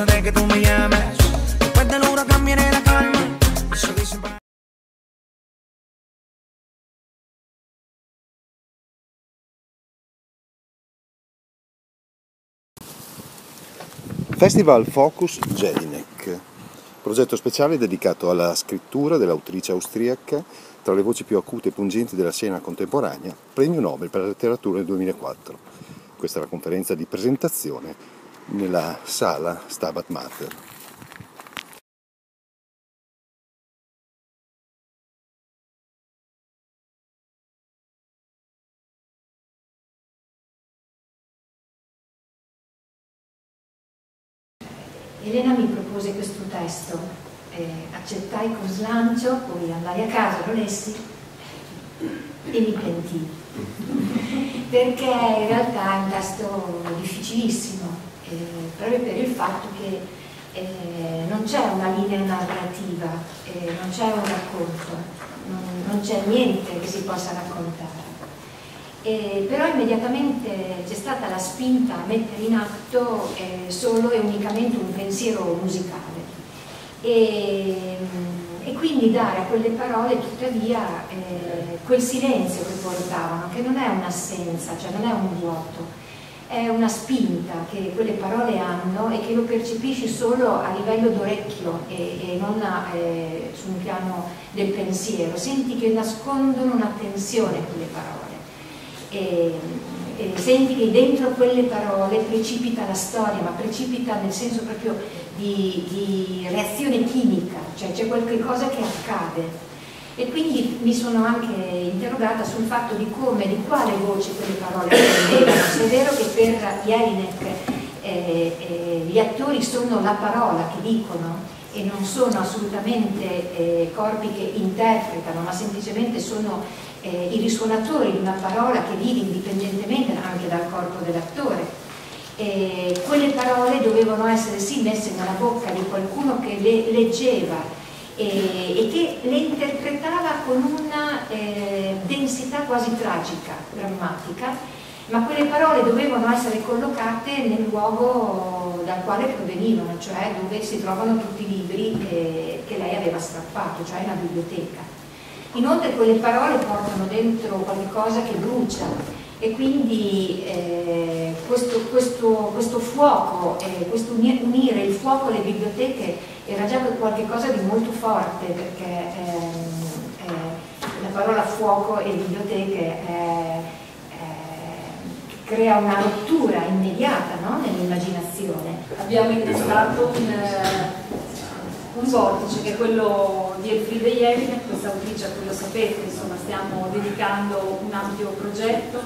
eso de que tú me llames. Después del huracán viene la calma. Eso dicen Festival Focus Jelinek, progetto speciale dedicato alla scrittura dell'autrice austriaca tra le voci più acute e pungenti della scena contemporanea, premio Nobel per la letteratura nel 2004. Questa è la conferenza di presentazione nella sala Stabat Mater. Elena mi propose questo testo, eh, accettai con slancio, poi andai a casa, lo lessi e mi pentii. Perché in realtà è un testo difficilissimo, eh, proprio per il fatto che eh, non c'è una linea narrativa, eh, non c'è un racconto, non, non c'è niente che si possa raccontare. Eh, però immediatamente c'è stata la spinta a mettere in atto eh, solo e unicamente un pensiero musicale e, e quindi dare a quelle parole tuttavia eh, quel silenzio che portavano, che non è un'assenza, cioè non è un vuoto, è una spinta che quelle parole hanno e che lo percepisci solo a livello d'orecchio e, e non a, eh, su un piano del pensiero, senti che nascondono una tensione quelle parole e, e senti che dentro quelle parole precipita la storia, ma precipita nel senso proprio di, di reazione chimica, cioè c'è qualcosa che accade. E quindi mi sono anche interrogata sul fatto di come, di quale voce quelle parole prendevano. Se è vero che per Jelinek eh, eh, gli attori sono la parola che dicono e non sono assolutamente eh, corpi che interpretano, ma semplicemente sono eh, i risuonatori di una parola che vive indipendentemente anche dal corpo dell'attore. Quelle parole dovevano essere sì messe nella bocca di qualcuno che le leggeva eh, e che le interpretava con una eh, densità quasi tragica, drammatica, ma quelle parole dovevano essere collocate nel luogo dal quale provenivano, cioè dove si trovano tutti i libri eh, che lei aveva strappato, cioè la biblioteca. Inoltre quelle parole portano dentro qualcosa che brucia e quindi eh, questo, questo, questo, fuoco, eh, questo unire il fuoco alle biblioteche era già qualcosa di molto forte perché ehm, eh, la parola fuoco e biblioteche crea una rottura immediata no? nell'immaginazione. Abbiamo innestato un, un vortice che è quello di Elfriede Jelinek, questa autrice a cui lo sapete, insomma stiamo dedicando un ampio progetto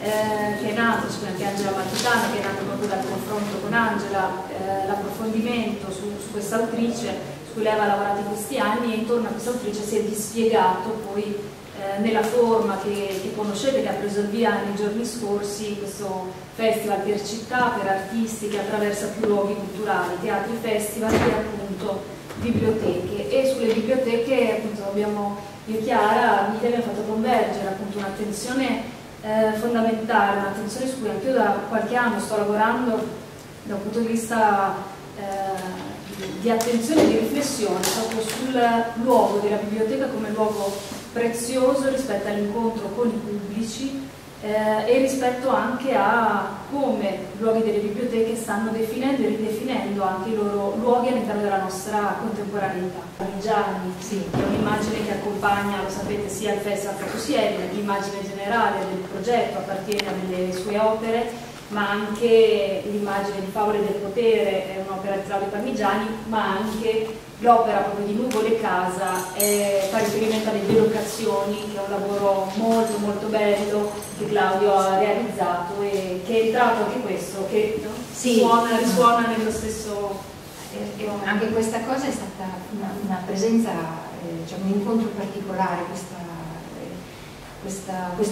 eh, che è nato, c'è anche Angela Mattutano, che è nato proprio dal confronto con Angela, eh, l'approfondimento su questa autrice su cui lei aveva lavorato in questi anni e intorno a questa autrice si è dispiegato poi eh, nella forma che, che, conoscete, che ha preso il via nei giorni scorsi, questo festival per città, per artisti, che attraversa più luoghi culturali, teatri, festival e appunto biblioteche. E sulle biblioteche appunto abbiamo, io e Chiara, mi abbiamo fatto convergere appunto un'attenzione eh, fondamentale, un'attenzione su cui anche io da qualche anno sto lavorando da un punto di vista eh, di attenzione e di riflessione proprio sul luogo della biblioteca come luogo prezioso rispetto all'incontro con i pubblici eh, e rispetto anche a come i luoghi delle biblioteche stanno definendo e ridefinendo anche i loro luoghi all'interno della nostra contemporaneità. Parmigiani sì. è un'immagine che accompagna, lo sapete, sia il Festival Fotosieri, l'immagine generale del progetto appartiene alle sue opere, ma anche l'immagine di Favole del Potere, è un'opera di Claudio Parmigiani, ma anche l'opera proprio di Nuvole Casa eh, fa riferimento alle delocazioni, che è un lavoro molto molto bello che Claudio ha realizzato e che è entrato anche questo, che sì. suona, risuona nello stesso... Eh, anche questa cosa è stata una, una presenza, eh, cioè un incontro particolare, questo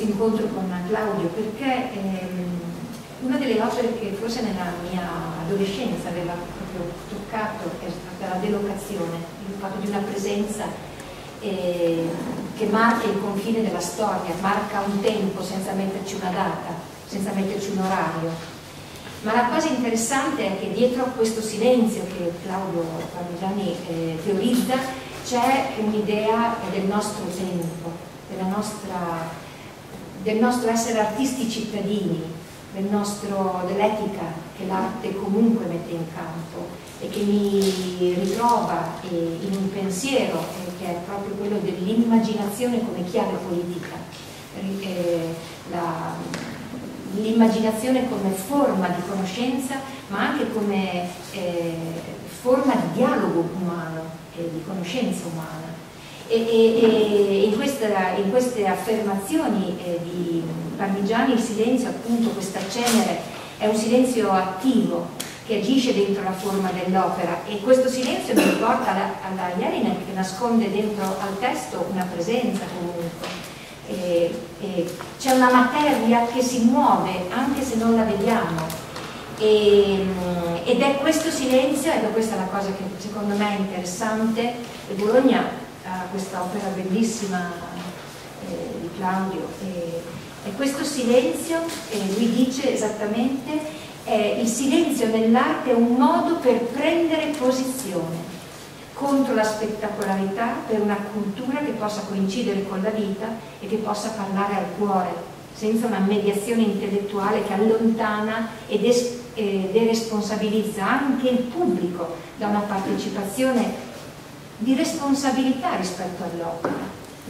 incontro con Claudio, perché ehm, una delle opere che forse nella mia adolescenza aveva proprio toccato è stata la delocazione, il fatto di una presenza eh, che marca il confine della storia, marca un tempo senza metterci una data, senza metterci un orario. Ma la cosa interessante è che dietro a questo silenzio che Claudio Parmigiani eh, teorizza c'è un'idea del nostro tempo, nostra, del nostro essere artisti cittadini, dell'etica che l'arte comunque mette in campo e che mi ritrova eh, in un pensiero eh, che è proprio quello dell'immaginazione come chiave politica. Eh, l'immaginazione come forma di conoscenza ma anche come forma di dialogo umano e di conoscenza umana. E, e, e in, questa, in, queste affermazioni eh, di Parmigiani il silenzio, appunto questa cenere, è un silenzio attivo che agisce dentro la forma dell'opera. E questo silenzio mi riporta alla, alla Jelinek che nasconde dentro al testo una presenza comunque. C'è una materia che si muove anche se non la vediamo. E, ed è questo silenzio, ed è questa la cosa che secondo me è interessante, e Bologna ha questa opera bellissima eh, di Claudio, e, e questo silenzio, eh, lui dice esattamente, eh, il silenzio nell'arte è un modo per prendere posizione contro la spettacolarità per una cultura che possa coincidere con la vita e che possa parlare al cuore, senza una mediazione intellettuale che allontana ed, es- ed responsabilizza anche il pubblico da una partecipazione di responsabilità rispetto all'opera,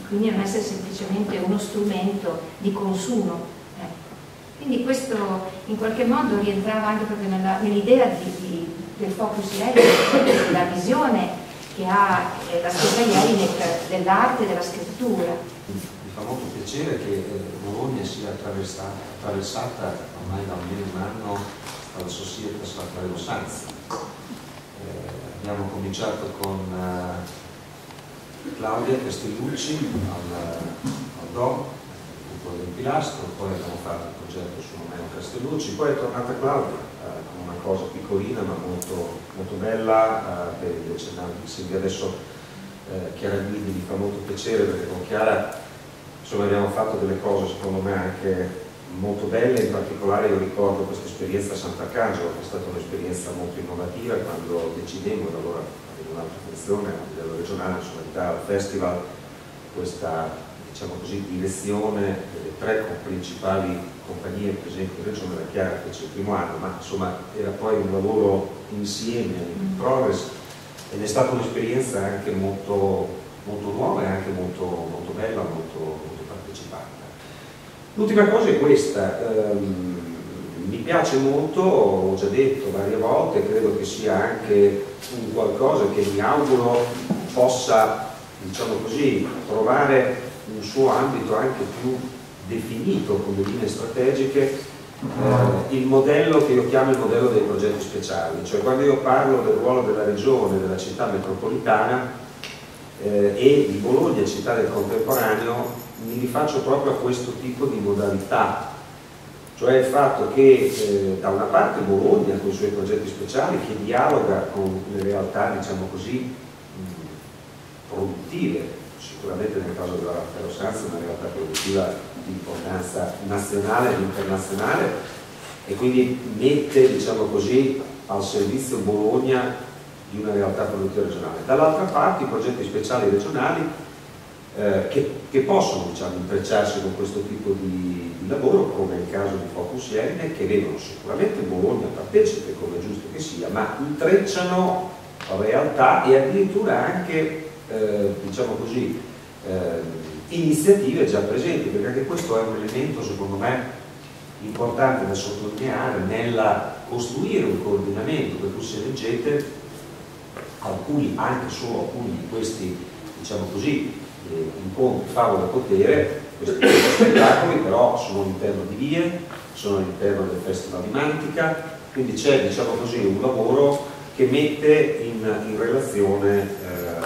quindi non essere semplicemente uno strumento di consumo. Eh. Quindi questo in qualche modo rientrava anche proprio nell'idea di, del focus area, la visione che ha eh, la scritta Jelinek dell'arte e della scrittura. Mi fa molto piacere che eh, Bologna sia attraversata, attraversata ormai da almeno un anno dalla Societas Raffaello Sanzi. Eh, abbiamo cominciato con eh, Claudia Castellucci al, al DOM, gruppo del Pilastro, poi abbiamo fatto il progetto su Romeo Castellucci, poi è tornata Claudia con una cosa piccolina ma molto, molto bella eh, per invece Silvia. Adesso eh, Chiara Guidi mi fa molto piacere perché con Chiara insomma abbiamo fatto delle cose secondo me anche molto belle, in particolare io ricordo questa esperienza a Sant'Arcangelo che è stata un'esperienza molto innovativa quando decidemmo, da allora avevo un'altra funzione a livello regionale, insomma di dare al festival questa diciamo così, direzione delle tre principali compagnie presenti in regione, era chiaro che c'è il primo anno, ma insomma era poi un lavoro insieme, in mm. progress, ed è stata un'esperienza anche molto, molto nuova e anche molto, molto bella, molto, molto partecipata. L'ultima cosa è questa, ehm, mi piace molto, ho già detto varie volte, credo che sia anche un qualcosa che mi auguro possa, diciamo così, trovare un suo ambito anche più definito come linee strategiche eh, il modello che io chiamo il modello dei progetti speciali, cioè quando io parlo del ruolo della regione, della città metropolitana eh, e di Bologna, città del contemporaneo, mi rifaccio proprio a questo tipo di modalità, cioè il fatto che eh, da una parte Bologna con i suoi progetti speciali che dialoga con le realtà, diciamo così, produttive sicuramente nel caso della Raffaello Sanz una realtà produttiva di importanza nazionale e internazionale e quindi mette diciamo così, al servizio Bologna di una realtà produttiva regionale. Dall'altra parte i progetti speciali regionali eh, che, che, possono diciamo, intrecciarsi con questo tipo di, di, lavoro, come il caso di Focus Iene, che vedono sicuramente Bologna partecipe, come è giusto che sia, ma intrecciano realtà e addirittura anche eh, diciamo così, eh, iniziative già presenti, perché anche questo è un elemento secondo me importante da sottolineare nel costruire un coordinamento, per cui se leggete alcuni, anche solo alcuni di questi, diciamo così, eh, incontri, favole potere, questi spettacoli però sono all'interno di vie, sono all'interno del Festival di Mantica, quindi c'è diciamo così, un lavoro che mette in, in relazione eh,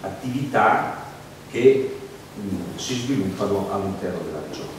attività che mh, si sviluppano all'interno della regione.